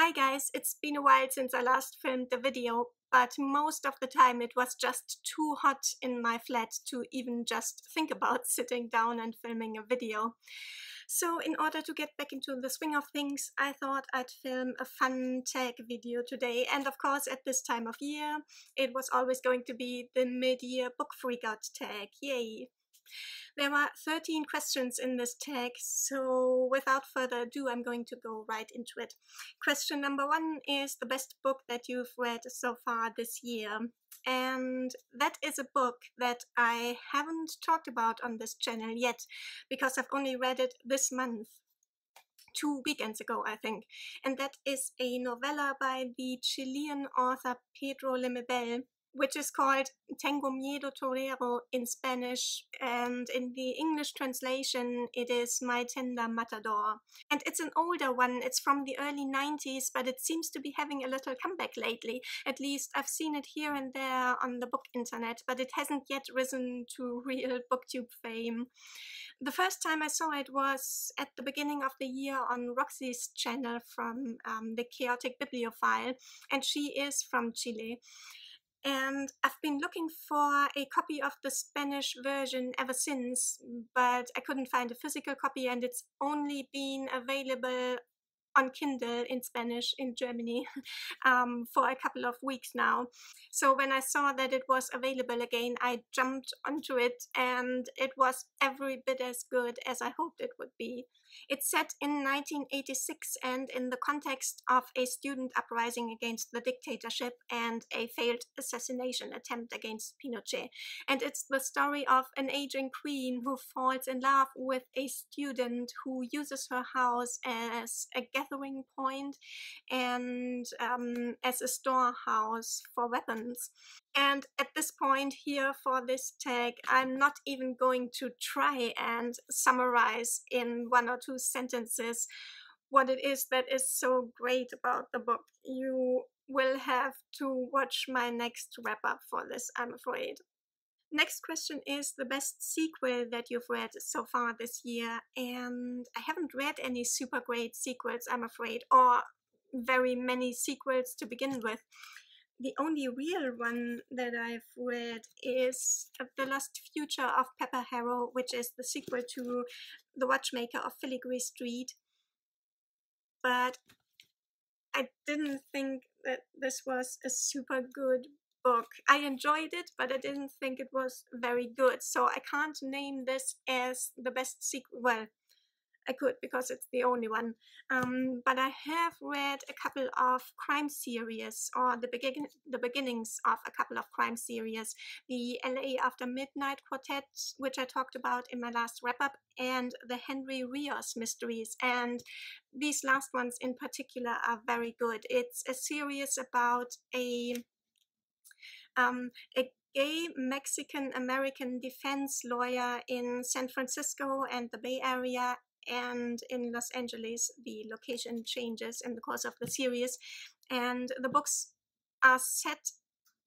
Hi guys, it's been a while since I last filmed the video, but most of the time it was just too hot in my flat to even just think about sitting down and filming a video. So in order to get back into the swing of things, I thought I'd film a fun tag video today. And of course, at this time of year, it was always going to be the mid-year book freakout tag. Yay! There are 13 questions in this tag, so without further ado, I'm going to go right into it. Question number one is the best book that you've read so far this year. And that is a book that I haven't talked about on this channel yet, because I've only read it this month two weekends ago, I think. And that is a novella by the Chilean author Pedro Lemebel which is called Tengo Miedo Torero in Spanish, and in the English translation, it is My Tender Matador. And it's an older one, it's from the early 90s, but it seems to be having a little comeback lately. At least I've seen it here and there on the book internet, but it hasn't yet risen to real booktube fame. The first time I saw it was at the beginning of the year on Roxy's channel from um, the Chaotic Bibliophile, and she is from Chile and I've been looking for a copy of the Spanish version ever since, but I couldn't find a physical copy, and it's only been available on Kindle in Spanish in Germany um, for a couple of weeks now. So when I saw that it was available again, I jumped onto it and it was every bit as good as I hoped it would be. It's set in 1986 and in the context of a student uprising against the dictatorship and a failed assassination attempt against Pinochet. And it's the story of an aging queen who falls in love with a student who uses her house as a gathering point and um, as a storehouse for weapons. And at this point here for this tag, I'm not even going to try and summarize in one or two sentences what it is that is so great about the book. You will have to watch my next wrap up for this, I'm afraid. Next question is the best sequel that you've read so far this year. And I haven't read any super great sequels, I'm afraid, or very many sequels to begin with. The only real one that I've read is The Lost Future of Pepper Harrow, which is the sequel to The Watchmaker of Filigree Street. But I didn't think that this was a super good book. I enjoyed it, but I didn't think it was very good. So I can't name this as the best sequel. Well, I could because it's the only one. Um, but I have read a couple of crime series or the begin the beginnings of a couple of crime series. The LA After Midnight Quartet, which I talked about in my last wrap up, and the Henry Rios mysteries. And these last ones in particular are very good. It's a series about a um, a gay Mexican American defense lawyer in San Francisco and the Bay Area and in Los Angeles, the location changes in the course of the series. And the books are set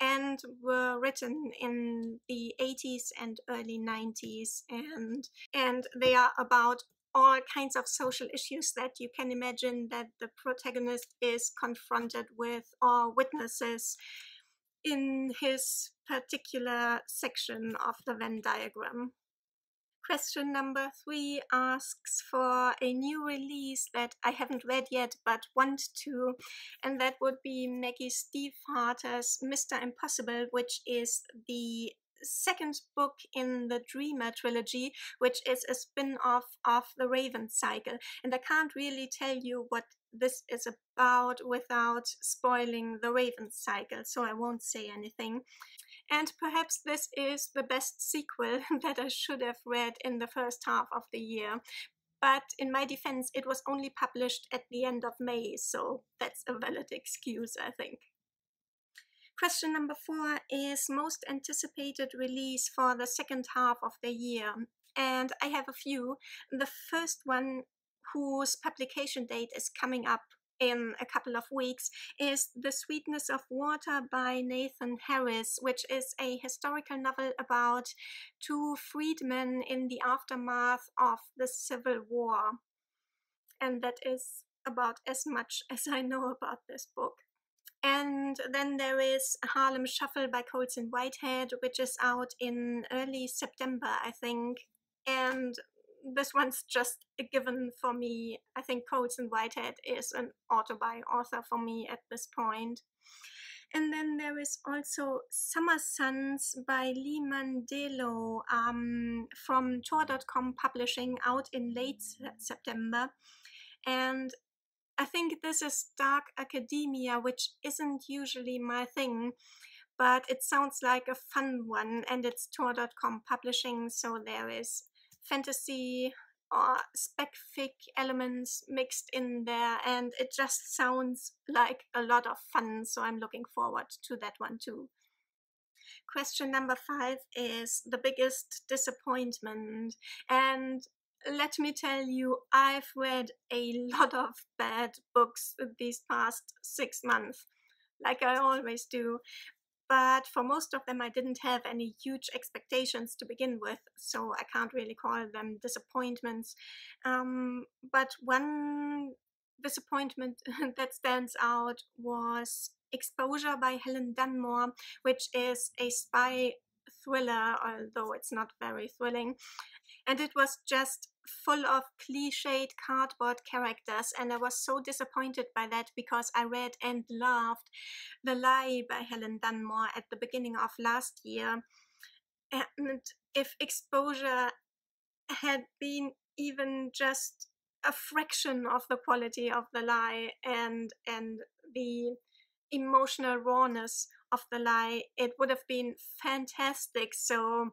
and were written in the 80s and early 90s and and they are about all kinds of social issues that you can imagine that the protagonist is confronted with or witnesses in his particular section of the Venn diagram. Question number three asks for a new release that I haven't read yet but want to, and that would be Maggie Stiefvater's Mr. Impossible, which is the second book in the Dreamer trilogy, which is a spin off of the Raven cycle. And I can't really tell you what this is about without spoiling the Raven cycle, so I won't say anything. And perhaps this is the best sequel that I should have read in the first half of the year. But in my defense, it was only published at the end of May, so that's a valid excuse, I think. Question number four is most anticipated release for the second half of the year. And I have a few. The first one, whose publication date is coming up in a couple of weeks is The Sweetness of Water by Nathan Harris, which is a historical novel about two freedmen in the aftermath of the Civil War. And that is about as much as I know about this book. And then there is Harlem Shuffle by Colson Whitehead, which is out in early September, I think. And this one's just a given for me. I think Colson Whitehead is an autobi author for me at this point. And then there is also Summer Suns by Lee Mandelo um, from Tor.com Publishing out in late September. And I think this is dark academia, which isn't usually my thing, but it sounds like a fun one, and it's Tor.com publishing, so there is fantasy uh, or spec fic elements mixed in there, and it just sounds like a lot of fun, so I'm looking forward to that one too. Question number five is the biggest disappointment, and let me tell you, I've read a lot of bad books these past six months, like I always do. But for most of them, I didn't have any huge expectations to begin with, so I can't really call them disappointments. Um, but one disappointment that stands out was Exposure by Helen Dunmore, which is a spy thriller, although it's not very thrilling. And it was just full of cliched cardboard characters and i was so disappointed by that because i read and loved the lie by helen dunmore at the beginning of last year. And if exposure had been even just a fraction of the quality of the lie and and the emotional rawness of the lie it would have been fantastic. So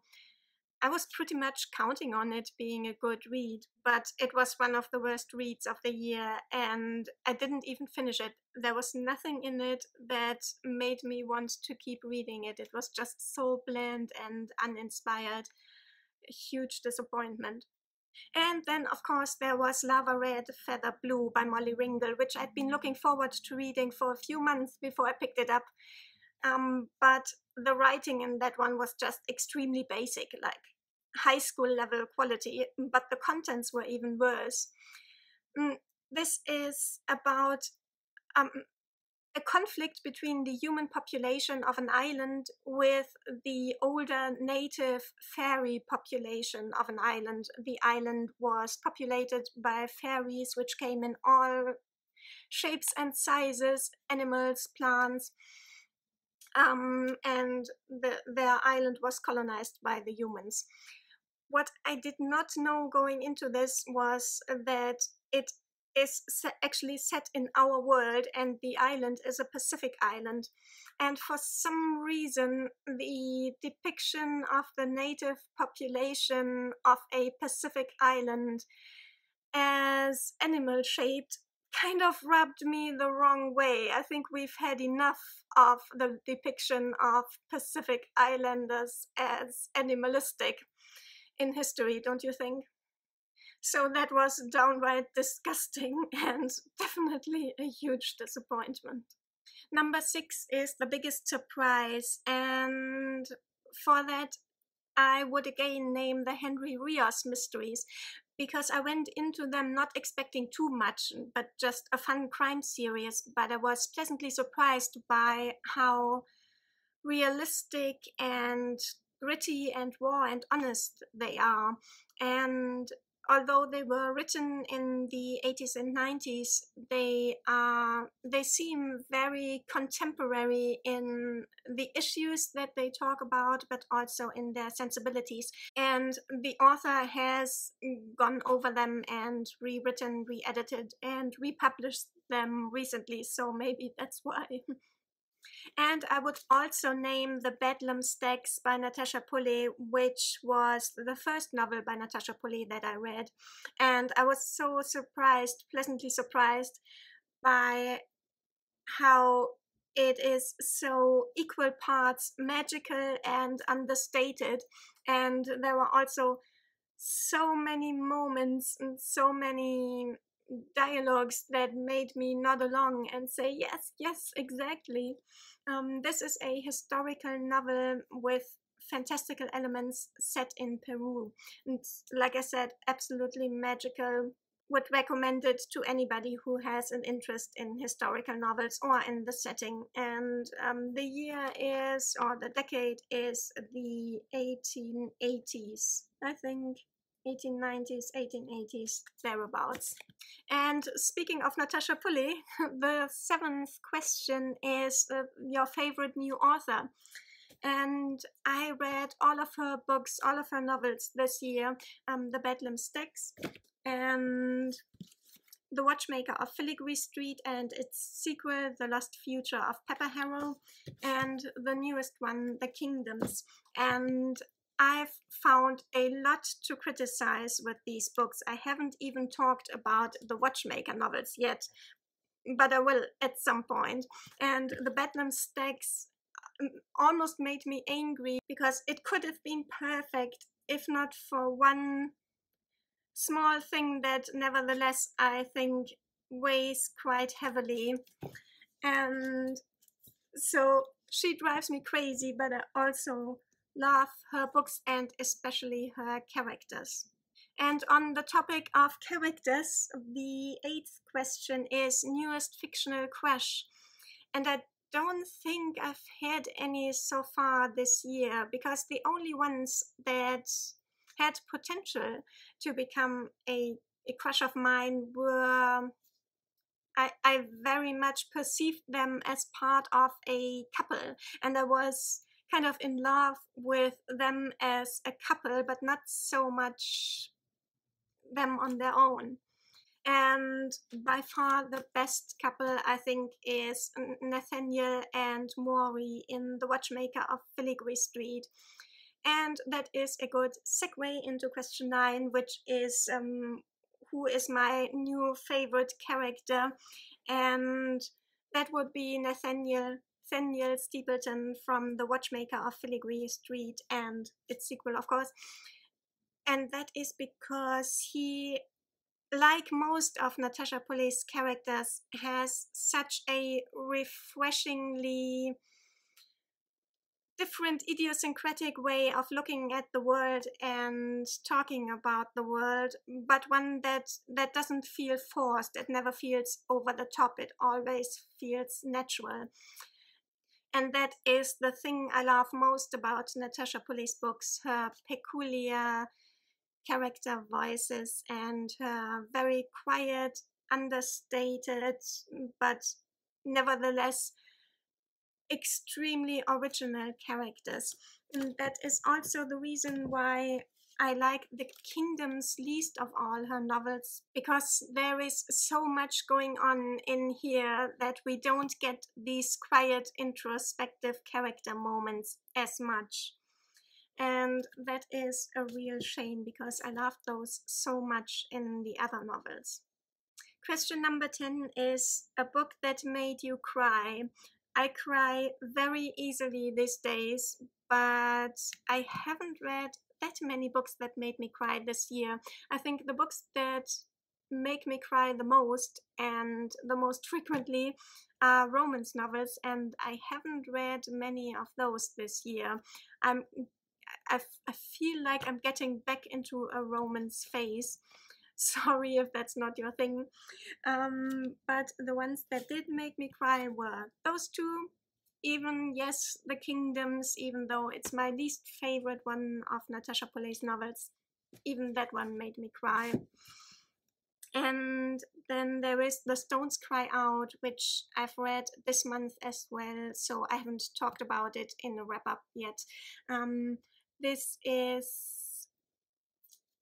I was pretty much counting on it being a good read, but it was one of the worst reads of the year, and I didn't even finish it. There was nothing in it that made me want to keep reading it. It was just so bland and uninspired. A huge disappointment. And then, of course, there was Lava Red, Feather Blue by Molly Ringle, which I'd been looking forward to reading for a few months before I picked it up. Um, but the writing in that one was just extremely basic, like high school level quality, but the contents were even worse. Mm, this is about um, a conflict between the human population of an island with the older native fairy population of an island. The island was populated by fairies which came in all shapes and sizes, animals, plants, um, and the, their island was colonized by the humans. What I did not know going into this was that it is actually set in our world and the island is a Pacific island. And for some reason, the depiction of the native population of a Pacific island as animal shaped kind of rubbed me the wrong way. I think we've had enough of the depiction of Pacific Islanders as animalistic in history, don't you think? So that was downright disgusting and definitely a huge disappointment. Number six is the biggest surprise, and for that, I would again name the Henry Rios mysteries because I went into them not expecting too much, but just a fun crime series. But I was pleasantly surprised by how realistic and gritty and raw and honest they are. And although they were written in the 80s and 90s, they are they seem very contemporary in the issues that they talk about, but also in their sensibilities. And the author has gone over them and rewritten, re-edited, and republished them recently. So maybe that's why. And I would also name The Bedlam Stacks by Natasha Pulley, which was the first novel by Natasha Pulley that I read. And I was so surprised, pleasantly surprised by how it is so equal parts magical and understated. And there were also so many moments and so many dialogues that made me nod along and say, yes, yes, exactly. Um, this is a historical novel with fantastical elements set in Peru. And like I said, absolutely magical, would recommend it to anybody who has an interest in historical novels or in the setting. And um, the year is, or the decade is the 1880s, I think. 1890s, 1880s, thereabouts. And speaking of Natasha Pulley, the seventh question is uh, your favorite new author. And I read all of her books, all of her novels this year um, The Bedlam Stacks and The Watchmaker of Filigree Street and its sequel, The Lost Future of Pepper Harrow, and the newest one, The Kingdoms. And I've found a lot to criticize with these books. I haven't even talked about the Watchmaker novels yet, but I will at some point. And the Bedlam Stacks um, almost made me angry because it could have been perfect if not for one small thing that nevertheless I think weighs quite heavily. And so she drives me crazy, but I also love her books and especially her characters. And on the topic of characters, the eighth question is newest fictional crush. And I don't think I've had any so far this year because the only ones that had potential to become a, a crush of mine were I, I very much perceived them as part of a couple and I was kind of in love with them as a couple but not so much them on their own. And by far the best couple I think is Nathaniel and Mori in The Watchmaker of Filigree Street. And that is a good segue into question nine, which is um, who is my new favorite character? And that would be Nathaniel Nathaniel Steepleton from The Watchmaker of Filigree Street and its sequel, of course. And that is because he, like most of Natasha Pulley's characters, has such a refreshingly different idiosyncratic way of looking at the world and talking about the world but one that that doesn't feel forced. It never feels over the top. It always feels natural and that is the thing i love most about natasha pulley's books her peculiar character voices and her very quiet understated but nevertheless extremely original characters. And that is also the reason why I like The Kingdoms least of all her novels, because there is so much going on in here that we don't get these quiet, introspective character moments as much. And that is a real shame because I loved those so much in the other novels. Question number 10 is a book that made you cry. I cry very easily these days, but I haven't read that many books that made me cry this year. I think the books that make me cry the most and the most frequently are romance novels, and I haven't read many of those this year. I'm I, I feel like I'm getting back into a romance phase sorry if that's not your thing. Um, but the ones that did make me cry were those two. Even, yes, The Kingdoms, even though it's my least favorite one of Natasha Pulley's novels, even that one made me cry. And then there is The Stones Cry Out, which I've read this month as well, so I haven't talked about it in the wrap up yet. Um, this is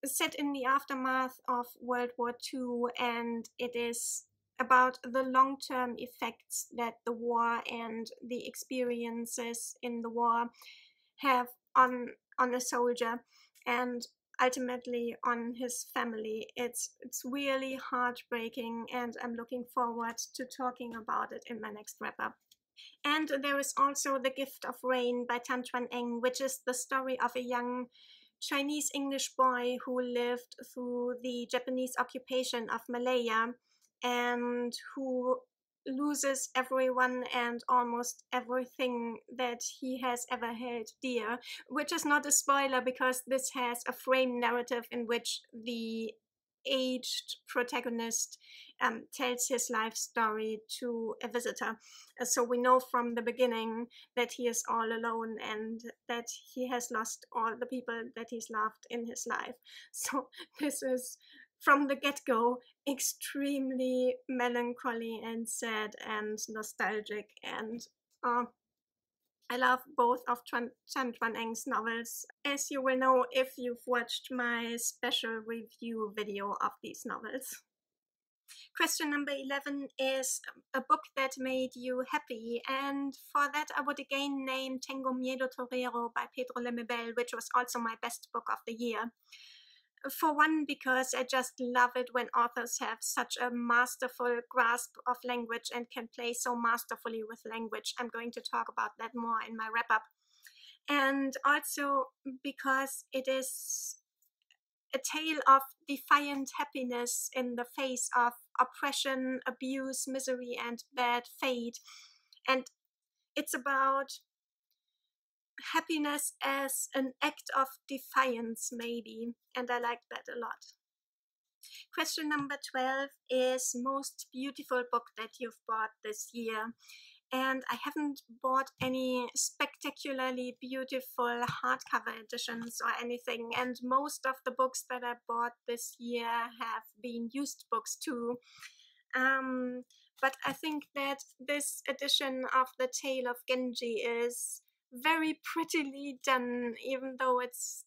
set in the aftermath of World War II, and it is about the long term effects that the war and the experiences in the war have on on a soldier and ultimately on his family. It's it's really heartbreaking and I'm looking forward to talking about it in my next wrap up. And there is also The Gift of Rain by Tan Twan Eng, which is the story of a young Chinese English boy who lived through the Japanese occupation of Malaya and who loses everyone and almost everything that he has ever held dear, which is not a spoiler because this has a frame narrative in which the aged protagonist um, tells his life story to a visitor. Uh, so we know from the beginning that he is all alone and that he has lost all the people that he's loved in his life. So this is from the get go extremely melancholy and sad and nostalgic and uh, I love both of Tan Twan Eng's novels, as you will know if you've watched my special review video of these novels. Question number 11 is a book that made you happy, and for that I would again name Tengo Miedo Torero by Pedro Lemebel, which was also my best book of the year for one, because I just love it when authors have such a masterful grasp of language and can play so masterfully with language. I'm going to talk about that more in my wrap up. And also because it is a tale of defiant happiness in the face of oppression, abuse, misery, and bad fate. And it's about happiness as an act of defiance, maybe, and I like that a lot. Question number 12 is most beautiful book that you've bought this year. And I haven't bought any spectacularly beautiful hardcover editions or anything. And most of the books that I bought this year have been used books too. Um, but I think that this edition of The Tale of Genji is very prettily done, even though it's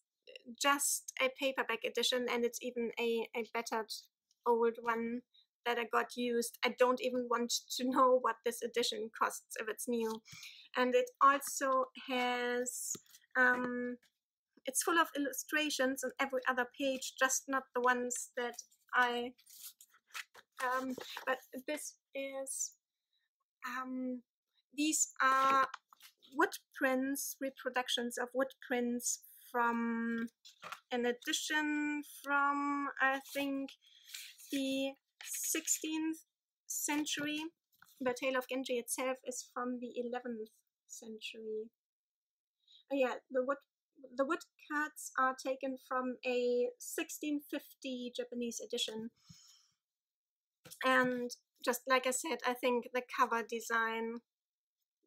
just a paperback edition and it's even a, a battered old one that I got used. I don't even want to know what this edition costs if it's new. And it also has, um, it's full of illustrations on every other page, just not the ones that I, um, but this is, um, these are wood prints, reproductions of wood prints from an edition from, I think, the 16th century. The Tale of Genji itself is from the 11th century. Oh, yeah, the wood the woodcuts are taken from a 1650 Japanese edition. And just like I said, I think the cover design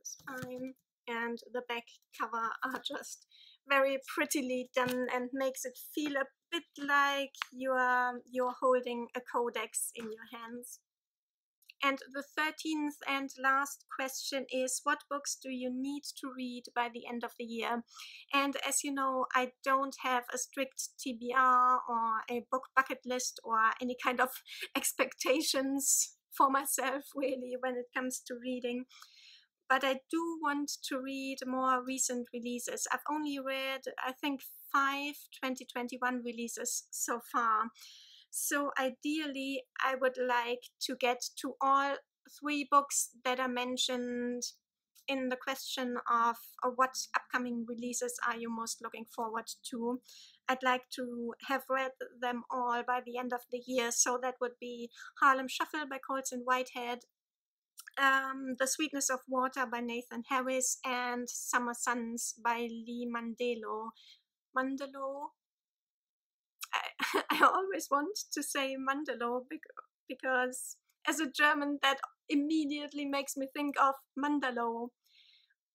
is fine and the back cover are just very prettily done and makes it feel a bit like you're you're holding a codex in your hands. And the 13th and last question is What books do you need to read by the end of the year? And as you know, I don't have a strict TBR or a book bucket list or any kind of expectations for myself, really, when it comes to reading but I do want to read more recent releases. I've only read, I think, five 2021 releases so far. So ideally, I would like to get to all three books that are mentioned in the question of uh, what upcoming releases are you most looking forward to. I'd like to have read them all by the end of the year. So that would be Harlem Shuffle by Colson Whitehead, um, The Sweetness of Water by Nathan Harris and Summer Suns by Lee Mandelo. Mandelo? I, I always want to say Mandelo because as a German that immediately makes me think of Mandalo,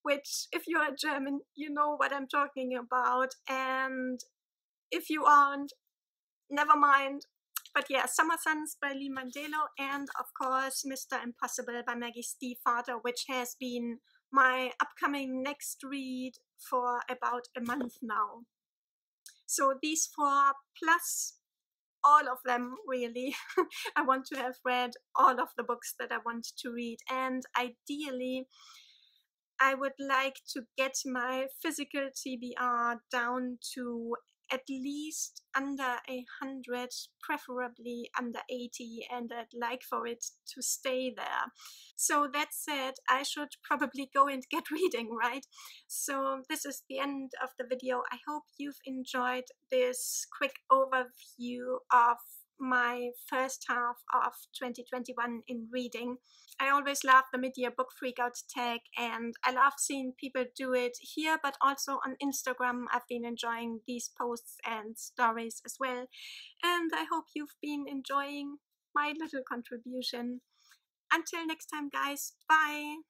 which if you're a German, you know what I'm talking about. And if you aren't, never mind, but yeah, Summer Suns by Lee Mandelo, and of course, Mr. Impossible by Maggie Stiefvater, which has been my upcoming next read for about a month now. So these four plus all of them really. I want to have read all of the books that I want to read, and ideally, I would like to get my physical TBR down to at least under a hundred, preferably under 80, and I'd like for it to stay there. So that said, I should probably go and get reading, right? So this is the end of the video. I hope you've enjoyed this quick overview of my first half of 2021 in reading. I always love the mid-year Book Freakout tag and I love seeing people do it here but also on Instagram. I've been enjoying these posts and stories as well and I hope you've been enjoying my little contribution. Until next time guys, bye!